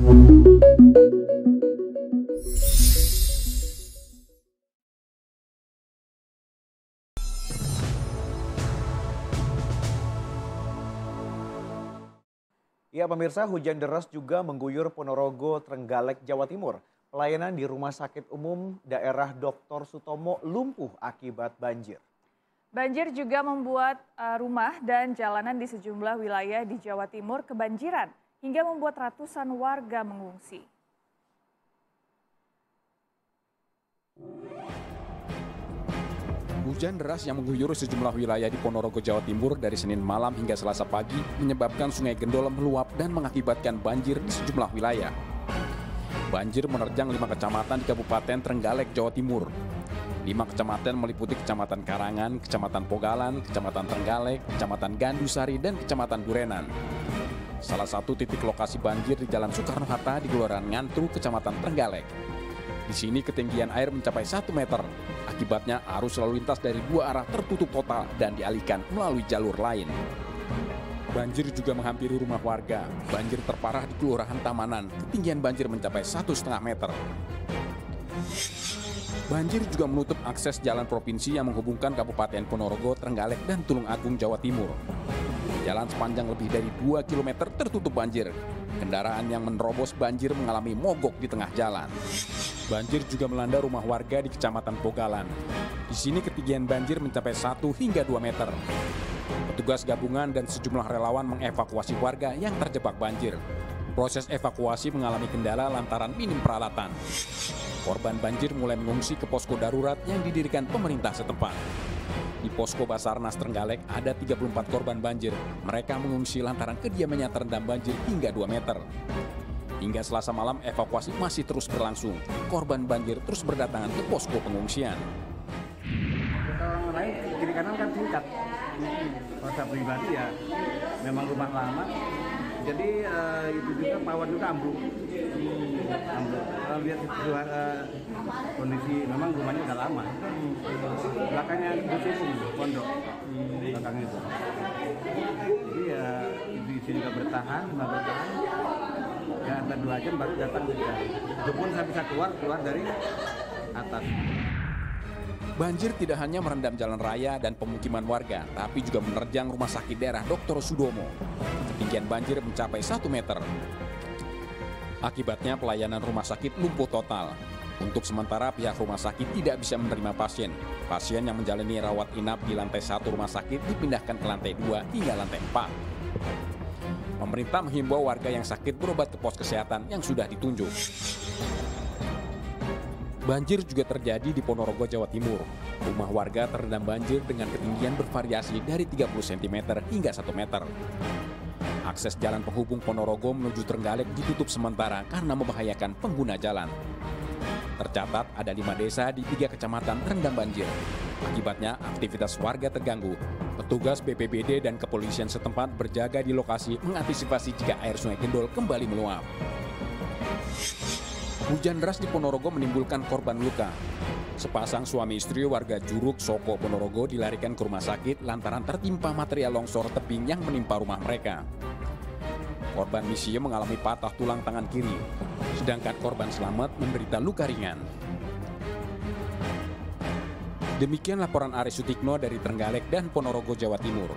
Ya pemirsa, hujan deras juga mengguyur Ponorogo, Trenggalek, Jawa Timur. Pelayanan di Rumah Sakit Umum Daerah Dr. Sutomo lumpuh akibat banjir. Banjir juga membuat uh, rumah dan jalanan di sejumlah wilayah di Jawa Timur kebanjiran hingga membuat ratusan warga mengungsi. Hujan deras yang mengguyur sejumlah wilayah di Ponorogo, Jawa Timur dari Senin malam hingga Selasa pagi menyebabkan sungai Gendol meluap dan mengakibatkan banjir di sejumlah wilayah. Banjir menerjang lima kecamatan di Kabupaten Trenggalek, Jawa Timur. Lima kecamatan meliputi Kecamatan Karangan, Kecamatan Pogalan, Kecamatan Trenggalek, Kecamatan Gandusari, dan Kecamatan Durenan. Salah satu titik lokasi banjir di Jalan Soekarno-Hatta di Kelurahan Ngantru, Kecamatan Trenggalek. Di sini ketinggian air mencapai 1 meter. Akibatnya arus lalu lintas dari dua arah tertutup total dan dialihkan melalui jalur lain. Banjir juga menghampiri rumah warga. Banjir terparah di Kelurahan Tamanan. Ketinggian banjir mencapai satu setengah meter. Banjir juga menutup akses jalan provinsi yang menghubungkan Kabupaten Ponorogo, Trenggalek, dan Tulung Agung, Jawa Timur. Jalan sepanjang lebih dari 2 km tertutup banjir. Kendaraan yang menerobos banjir mengalami mogok di tengah jalan. Banjir juga melanda rumah warga di Kecamatan Pogalan. Di sini ketinggian banjir mencapai 1 hingga 2 meter. Petugas gabungan dan sejumlah relawan mengevakuasi warga yang terjebak banjir. Proses evakuasi mengalami kendala lantaran minim peralatan. Korban banjir mulai mengungsi ke posko darurat yang didirikan pemerintah setempat. Di posko Basarnas Trenggalek ada 34 korban banjir. Mereka mengungsi lantaran kediamannya terendam banjir hingga 2 meter. Hingga selasa malam evakuasi masih terus berlangsung. Korban banjir terus berdatangan ke posko pengungsian. Lain kiri kanan kan tingkat. Kalau pribadi ya memang rumah lama. Jadi uh, itu juga pawon juga ambruk. Ambruk. Kalau lihat itu, uh, kondisi memang rumahnya udah lama. Belakangnya di sini pondok. Belakang itu. Jadi ya di sini juga bertahan, nggak bertahan ya antara dua jam baru datang hujan. Itu pun saya bisa keluar keluar dari atas. Banjir tidak hanya merendam jalan raya dan pemukiman warga, tapi juga menerjang rumah sakit daerah Dr. Sudomo. Ketinggian banjir mencapai 1 meter. Akibatnya pelayanan rumah sakit lumpuh total. Untuk sementara pihak rumah sakit tidak bisa menerima pasien. Pasien yang menjalani rawat inap di lantai satu rumah sakit dipindahkan ke lantai 2 hingga lantai 4. Pemerintah menghimbau warga yang sakit berobat ke pos kesehatan yang sudah ditunjuk. Banjir juga terjadi di Ponorogo, Jawa Timur. Rumah warga terendam banjir dengan ketinggian bervariasi dari 30 cm hingga 1 meter. Akses jalan penghubung Ponorogo menuju Trenggalek ditutup sementara karena membahayakan pengguna jalan. Tercatat ada lima desa di tiga kecamatan terendam banjir. Akibatnya aktivitas warga terganggu. Petugas BPBD dan kepolisian setempat berjaga di lokasi mengantisipasi jika air sungai Gendol kembali meluap. Hujan deras di Ponorogo menimbulkan korban luka. Sepasang suami istri warga Juruk Soko Ponorogo dilarikan ke rumah sakit lantaran tertimpa material longsor tebing yang menimpa rumah mereka. Korban misi mengalami patah tulang tangan kiri, sedangkan korban selamat menderita luka ringan. Demikian laporan Aris Sutikno dari Trenggalek dan Ponorogo, Jawa Timur.